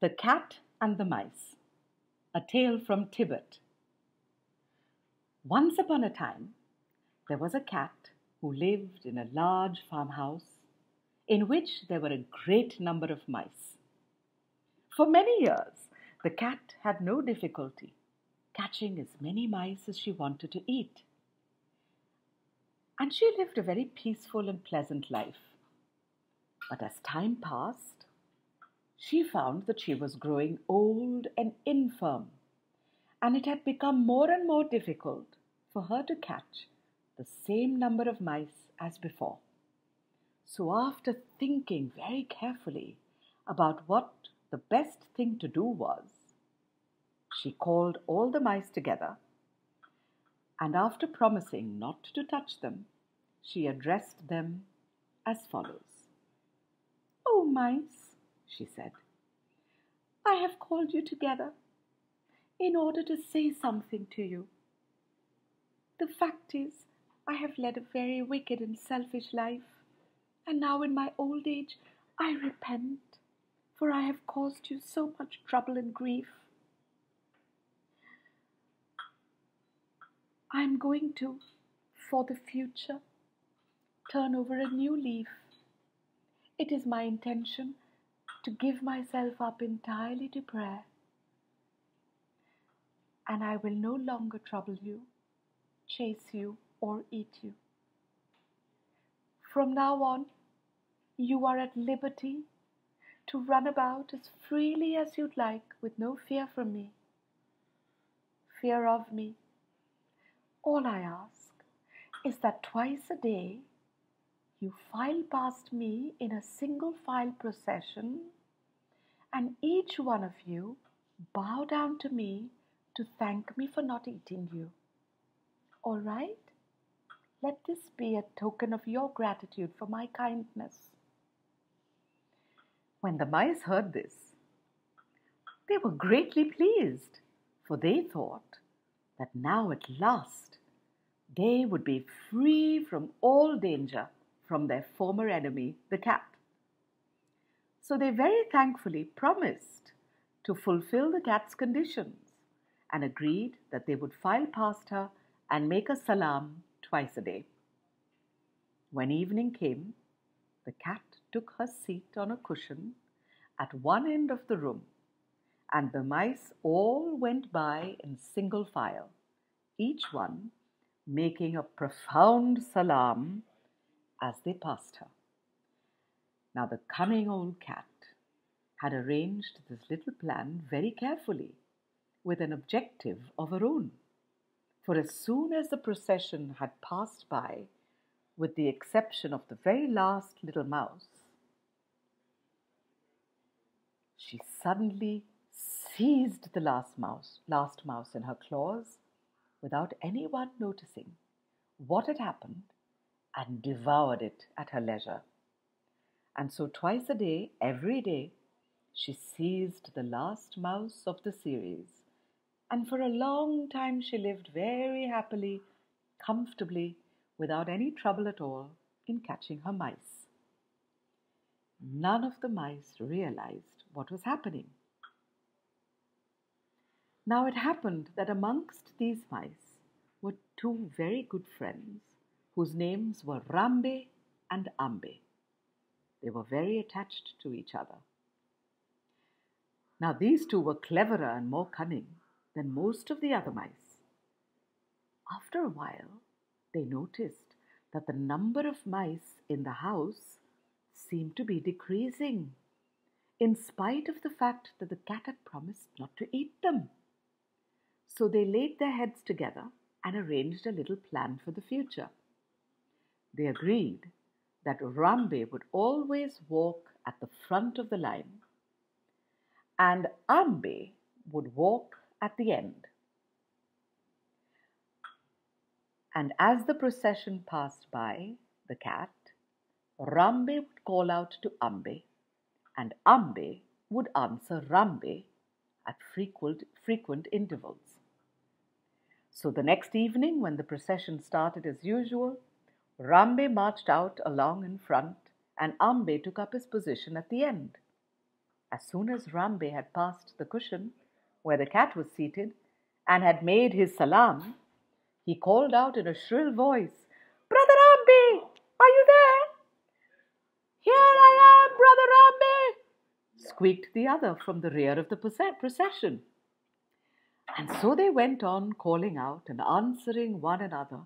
The Cat and the Mice A Tale from Tibet. Once upon a time, there was a cat who lived in a large farmhouse in which there were a great number of mice. For many years, the cat had no difficulty catching as many mice as she wanted to eat. And she lived a very peaceful and pleasant life. But as time passed, she found that she was growing old and infirm, and it had become more and more difficult for her to catch the same number of mice as before. So, after thinking very carefully about what the best thing to do was, she called all the mice together, and after promising not to touch them, she addressed them as follows Oh, mice, she said, I have called you together in order to say something to you. The fact is, I have led a very wicked and selfish life, and now in my old age I repent, for I have caused you so much trouble and grief. I am going to, for the future, turn over a new leaf. It is my intention to give myself up entirely to prayer, and I will no longer trouble you, chase you, or eat you. From now on, you are at liberty to run about as freely as you'd like with no fear from me, fear of me. All I ask is that twice a day you file past me in a single file procession, and each one of you bow down to me to thank me for not eating you. All right? Let this be a token of your gratitude for my kindness. When the mice heard this, they were greatly pleased, for they thought that now at last they would be free from all danger from their former enemy, the cat. So they very thankfully promised to fulfill the cat's conditions and agreed that they would file past her and make a salam twice a day. When evening came, the cat took her seat on a cushion at one end of the room, and the mice all went by in single file, each one making a profound salam as they passed her. Now, the cunning old cat had arranged this little plan very carefully with an objective of her own. For as soon as the procession had passed by, with the exception of the very last little mouse, she suddenly seized the last mouse, last mouse in her claws without anyone noticing what had happened and devoured it at her leisure. And so, twice a day, every day, she seized the last mouse of the series, and for a long time she lived very happily, comfortably, without any trouble at all in catching her mice. None of the mice realized what was happening. Now it happened that amongst these mice were two very good friends whose names were Rambe and Ambe. They were very attached to each other. Now these two were cleverer and more cunning than most of the other mice. After a while, they noticed that the number of mice in the house seemed to be decreasing, in spite of the fact that the cat had promised not to eat them. So they laid their heads together and arranged a little plan for the future. They agreed that Rambe would always walk at the front of the line and Ambe would walk at the end. And as the procession passed by the cat, Rambe would call out to Ambe, and Ambe would answer Rambe at frequent, frequent intervals. So the next evening, when the procession started as usual, Rambe marched out along in front, and Ambe took up his position at the end. As soon as Rambe had passed the cushion where the cat was seated and had made his salam, he called out in a shrill voice, Brother Ambe, are you there? Here I am, Brother Ambe, squeaked the other from the rear of the procession. And so they went on calling out and answering one another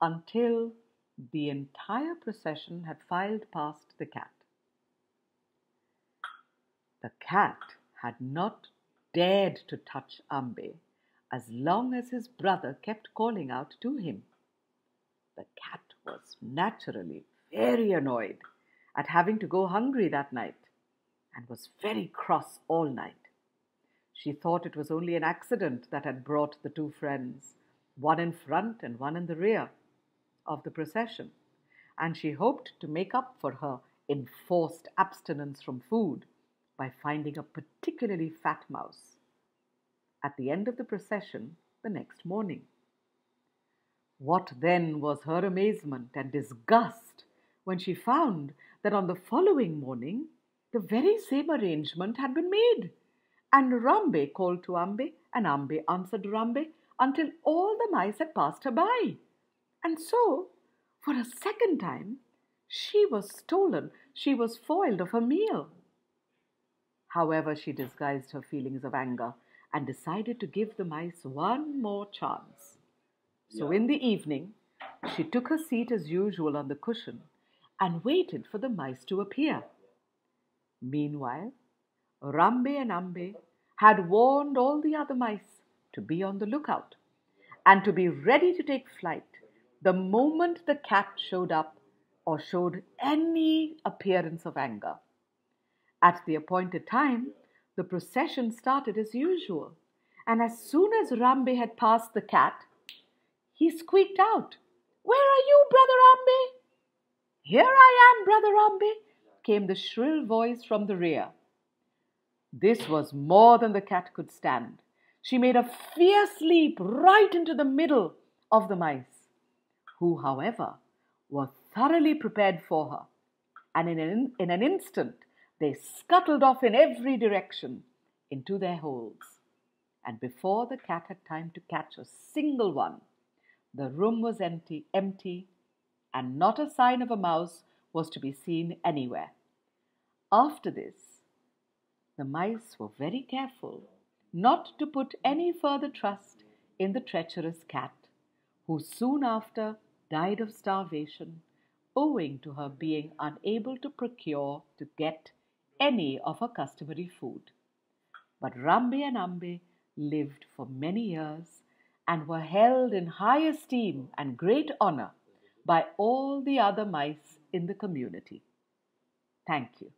until the entire procession had filed past the cat. The cat had not dared to touch Ambe as long as his brother kept calling out to him. The cat was naturally very annoyed at having to go hungry that night and was very cross all night. She thought it was only an accident that had brought the two friends, one in front and one in the rear of the procession, and she hoped to make up for her enforced abstinence from food by finding a particularly fat mouse at the end of the procession the next morning. What then was her amazement and disgust when she found that on the following morning the very same arrangement had been made, and Rambe called to Ambe, and Ambe answered Rambe until all the mice had passed her by. And so, for a second time, she was stolen, she was foiled of her meal. However, she disguised her feelings of anger and decided to give the mice one more chance. So, in the evening, she took her seat as usual on the cushion and waited for the mice to appear. Meanwhile, Rambe and Ambe had warned all the other mice to be on the lookout and to be ready to take flight the moment the cat showed up or showed any appearance of anger. At the appointed time, the procession started as usual, and as soon as Rambe had passed the cat, he squeaked out, Where are you, Brother Rambe? Here I am, Brother Rambe, came the shrill voice from the rear. This was more than the cat could stand. She made a fierce leap right into the middle of the mice who, however, were thoroughly prepared for her, and in an, in an instant they scuttled off in every direction into their holes. And before the cat had time to catch a single one, the room was empty, empty, and not a sign of a mouse was to be seen anywhere. After this, the mice were very careful not to put any further trust in the treacherous cat, who soon after died of starvation owing to her being unable to procure to get any of her customary food. But Rambe and Ambe lived for many years and were held in high esteem and great honor by all the other mice in the community. Thank you.